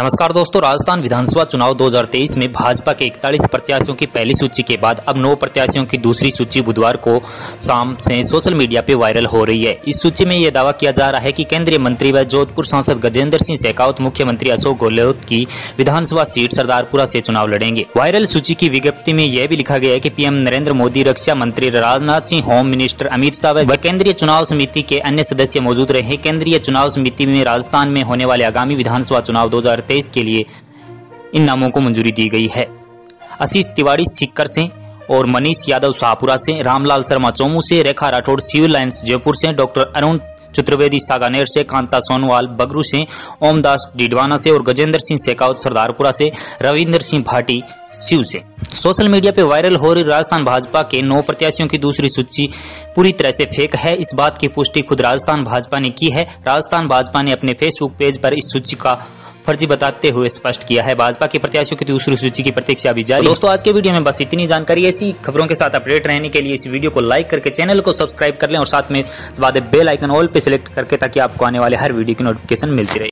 नमस्कार दोस्तों, राजस्थान विधानसभा चुनाव 2023 में भाजपा के 41 प्रत्याशियों की पहली सूची के बाद अब नौ प्रत्याशियों की दूसरी सूची बुधवार को शाम से सोशल मीडिया पे वायरल हो रही है। इस सूची में यह दावा किया जा रहा है कि केंद्रीय मंत्री व जोधपुर सांसद गजेंद्र सिंह शेखावत, मुख्यमंत्री अशोक गहलोत की विधानसभा सीट सरदारपुरा से चुनाव लड़ेंगे। वायरल सूची की विज्ञप्ति में यह भी लिखा गया है की पीएम नरेंद्र मोदी, रक्षा मंत्री राजनाथ सिंह, होम मिनिस्टर अमित शाह व केंद्रीय चुनाव समिति के अन्य सदस्य मौजूद रहे। केंद्रीय चुनाव समिति में राजस्थान में होने वाले आगामी विधानसभा चुनाव दो के लिए इन नामों को मंजूरी दी गई है। आशीष तिवारी सिक्कर से और मनीष यादव शाहपुरा से, रामलाल शर्मा चोमू से, रेखा राठौड़ सिविल लाइन्स जयपुर से, डॉक्टर अरुण चतुर्वेदी सागानेर से, कांता सोनवाल बगरू से, ओमदास डिडवाना से और गजेंद्र सिंह शेखावत सरदारपुरा से, रविंद्र सिंह भाटी शिव से। सोशल मीडिया पर वायरल हो रही राजस्थान भाजपा के नौ प्रत्याशियों की दूसरी सूची पूरी तरह से फेक है। इस बात की पुष्टि खुद राजस्थान भाजपा ने की है। राजस्थान भाजपा ने अपने फेसबुक पेज पर इस सूची का फर्जी बताते हुए स्पष्ट किया है। भाजपा के प्रत्याशियों की दूसरी सूची की प्रतीक्षा भी जारी। दोस्तों, आज के वीडियो में बस इतनी जानकारी ऐसी खबरों के साथ अपडेट रहने के लिए इस वीडियो को लाइक करके चैनल को सब्सक्राइब कर लें और साथ में बाद बेल आइकन ऑल पे सिलेक्ट करके ताकि आपको आने वाले हर वीडियो की नोटिफिकेशन मिलती रहे।